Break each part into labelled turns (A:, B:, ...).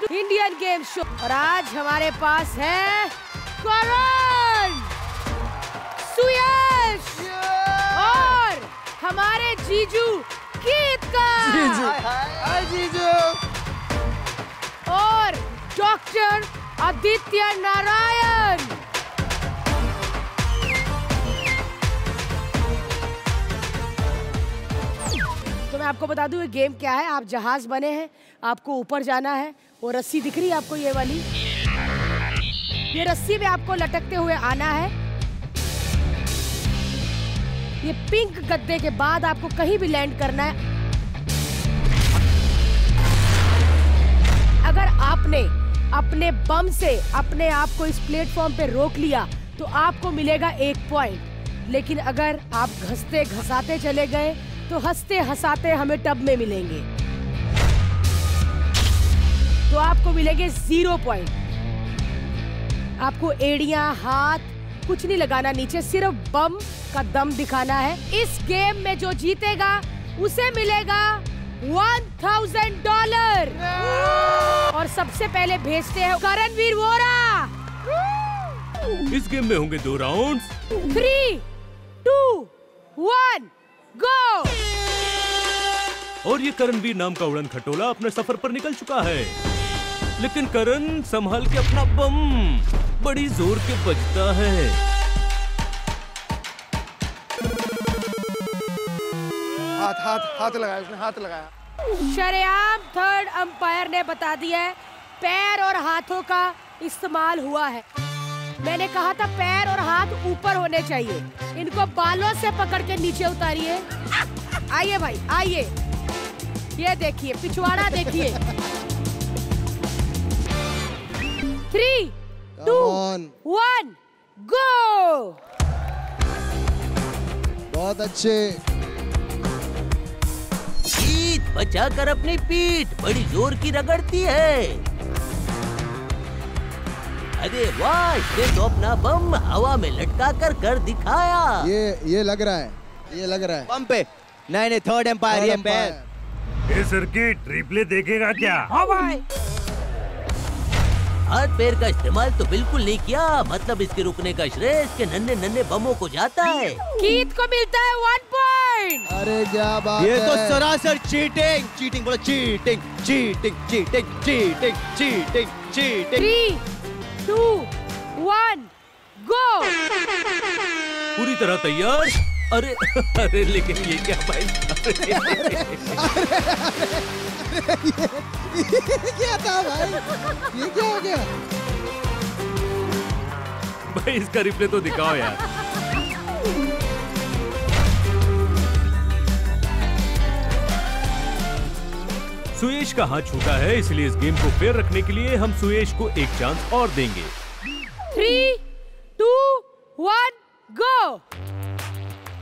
A: To Indian game show और आज हमारे पास है करण सुयश और हमारे जीजू गीत का जीजू हाय जीजू। और डॉक्टर आदित्य नारायण। तो मैं आपको बता दूँ ये गेम क्या है? आप जहाज़ बने हैं आपको ऊपर जाना है वो रस्सी दिख रही है आपको ये वाली? ये रस्सी में आपको लटकते हुए आना है। ये पिंक गद्दे के बाद आपको कहीं भी लैंड करना है। अगर आपने अपने बम से अपने आप को इस प्लेटफॉर्म पे रोक लिया तो आपको मिलेगा एक पॉइंट। लेकिन अगर आप घसते घसाते चले गए तो हँसते हंसाते हमें टब में मिलेंगे। तो आपको मिलेंगे ज़ीरो पॉइंट। आपको एड़िया हाथ कुछ नहीं लगाना नीचे सिर्फ़ बम का दम दिखाना है। इस गेम में जो जीतेगा उसे मिलेगा वन थाउज़ेंड डॉलर और सबसे पहले भेजते हैं करणवीर वोरा।
B: इस गेम में होंगे दो round
A: three two one go
B: और ये करणवीर नाम का उड़न खटोला अपने सफ़र पर निकल चुका है। लेकिन करण संभाल के अपना बम बड़ी ज़ोर के बजता है।
C: हाथ हाथ हाथ लगाया उसने हाथ लगाया।
A: शरेआम थर्ड अंपायर ने बता दिया है पैर और हाथों का इस्तेमाल हुआ है। मैंने कहा था पैर और हाथ ऊपर होने चाहिए। इनको बालों से पकड़ के नीचे उतारिए। आइए भाई आइए। ये देखिए पिछवाड़ा देखिए। Three two
C: on.
A: One go
C: बहुत अच्छे।
D: पीठ बचा कर अपनी पीठ बड़ी ज़ोर की रगड़ती है। अरे वाह इसने तो अपना बम हवा में लटका कर कर दिखाया।
C: ये ये लग रहा है ये लग रहा है।
E: बम पे। नहीं नहीं थर्ड एम्पायर ये पैर।
B: ये सर्किट रिप्ले देखेगा क्या?
D: हाथ पैर का इस्तेमाल तो बिल्कुल नहीं किया। मतलब इसके रुकने का श्रेय इसके नन्हे नन्हे बमों को जाता है।
A: गीत को मिलता है वन पॉइंट
C: अरे क्या बात
E: ये तो सरासर चीटिंग चीटिंग बोलो cheating cheating cheating cheating cheating cheating
A: three two one go
B: पूरी तरह तैयार? अरे अरे लेकिन ये क्या भाई?
C: ये क्या था भाई? ये क्या हो गया?
B: भाई इसका रिप्ले तो दिखाओ यार। सुयेश का हाथ छूटा है इसलिए इस गेम को फेयर रखने के लिए हम सुयेश को एक चांस और देंगे।
A: थ्री टू वन गो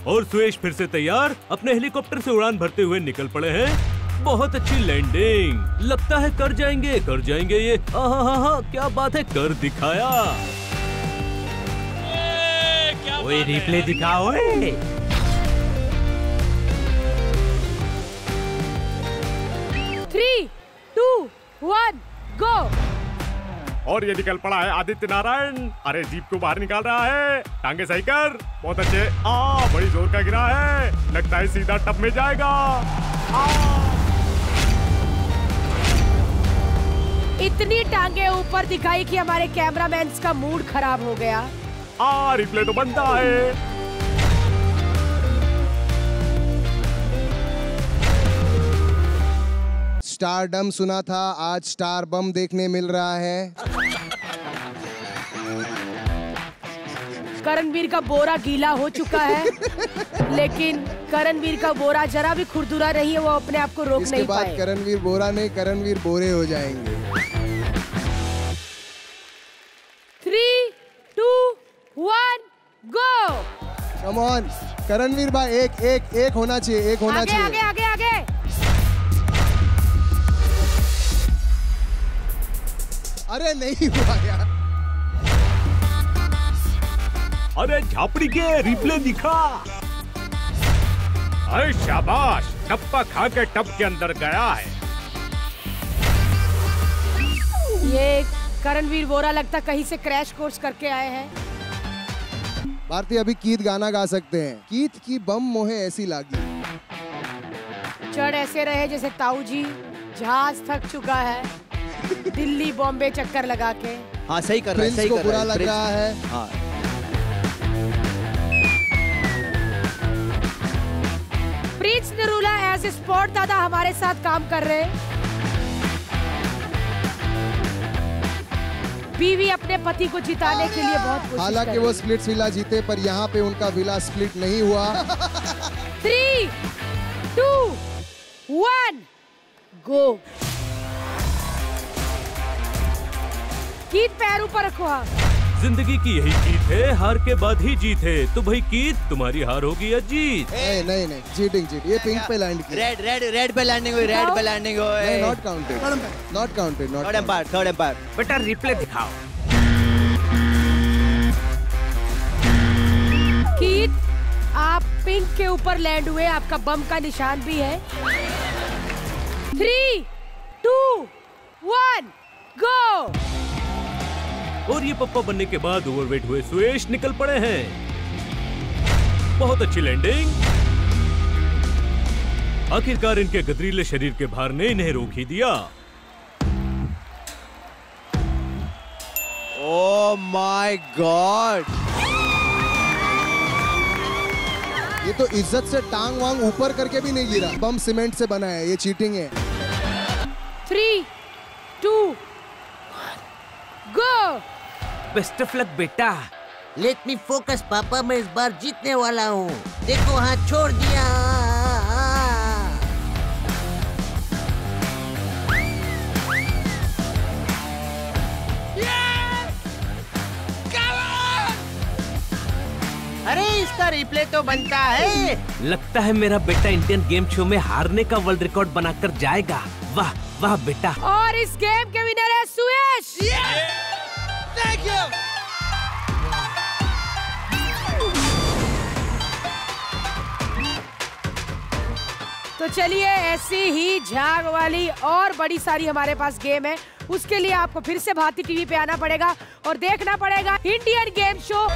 B: और सुयेश फिर से तैयार, अपने हेलीकॉप्टर से उड़ान भरते हुए निकल पड़े हैं। बहुत अच्छी लैंडिंग। लगता है कर जाएँगे कर जाएँगे ये। हाँ हाँ हाँ क्या बात है, कर दिखाया।
D: कोई रिप्ले दिखाओ
A: थ्री टू वन गो
B: और ये निकल पड़ा है आदित्य नारायण अरे जीप को बाहर निकाल रहा है। टांगे सही कर। बहुत अच्छे। आ बड़ी ज़ोर का गिरा है। लगता है सीधा टप में जाएगा।
A: इतनी टांगे ऊपर दिखाई कि हमारे कैमरामैन का मूड खराब हो गया।
B: आ रिप्ले तो बनता है।
C: स्टार डम सुना था आज स्टार बम देखने मिल रहा है।
A: करणवीर का बोरा गीला हो चुका है लेकिन करणवीर का बोरा जरा भी खुरदुरा नहीं है वो अपने आप को रोक
C: इसके
A: नहीं
C: बाद
A: पाए।
C: करणवीर बोरा नहीं करणवीर बोरे हो जाएँगे।
A: Three two one go
C: come on Karanveer भाई एक एक एक होना चाहिए एक होना चाहिए।
A: आगे आगे आगे
C: अरे नहीं हुआ यार।
B: अरे झापड़ी के रिप्ले दिखा। अरे शाबाश टप्पा खा के टप के अंदर गया है।
A: ये करणवीर वोरा लगता कहीं से क्रैश कोर्स करके आए हैं।
C: भारती अभी कीत गाना गा सकते हैं। कीत की बम मोहे ऐसी लागी।
A: चढ़ ऐसे रहे जैसे ताऊ जी जहाज़ थक चुका है। दिल्ली बॉम्बे चक्कर लगा के।
E: हाँ सही कर रहा है सही
C: को
E: कर
C: बुरा लग रहा है।
E: हाँ।
A: Prince Narula as a spot दादा हमारे साथ काम कर रहे हैं। बीवी अपने पति को जिताने के लिए बहुत कोशिश
C: हालाँकि वो स्प्लिट विला जीते पर यहाँ पे उनका विला स्प्लिट नहीं हुआ।
A: थ्री टू वन गो कीट पैर ऊपर रखो हाँ
B: ज़िंदगी की यही जीत है हार के बाद ही जीत है। तो भाई कीत तुम्हारी हार होगी या जीत
C: नहीं नहीं नहीं चीटिंग चीट ये पिंक पे लैंड किया।
E: रेड रेड रेड पे लैंडिंग हुई रेड पे लैंडिंग
C: नहीं
E: हुई
C: not counted not counted not
E: third umpire third umpire
F: बेटा रिप्ले दिखाओ।
A: कीट आप पिंक के ऊपर लैंड हुए आपका बम का निशान भी है। थ्री टू वन गो
B: और ये पप्पा बनने के बाद ओवरवेट हुए सुरेश निकल पड़े हैं। बहुत अच्छी लैंडिंग आखिरकार इनके गदरीले शरीर के भार ने इन्हें रोक ही दिया।
E: ओ माय गॉड
C: ये तो इज़्ज़त से टांग वांग ऊपर करके भी नहीं गिरा। बम सीमेंट से बना है ये चीटिंग है।
A: Three two go
F: best of luck बेटा।
D: लेट मी फोकस पापा मैं इस बार जीतने वाला हूँ। देखो हाथ छोड़ दिया।
F: अरे इसका रिप्ले तो बनता है। लगता है मेरा बेटा इंडियन गेम शो में हारने का वर्ल्ड रिकॉर्ड बनाकर जाएगा। वाह वाह बेटा।
A: और इस गेम के विनर है सुयश। तो चलिए, ऐसी ही झाग वाली और बड़ी सारी हमारे पास गेम है। उसके लिए आपको फिर से भारती टीवी पे आना पड़ेगा और देखना पड़ेगा इंडियन गेम शो।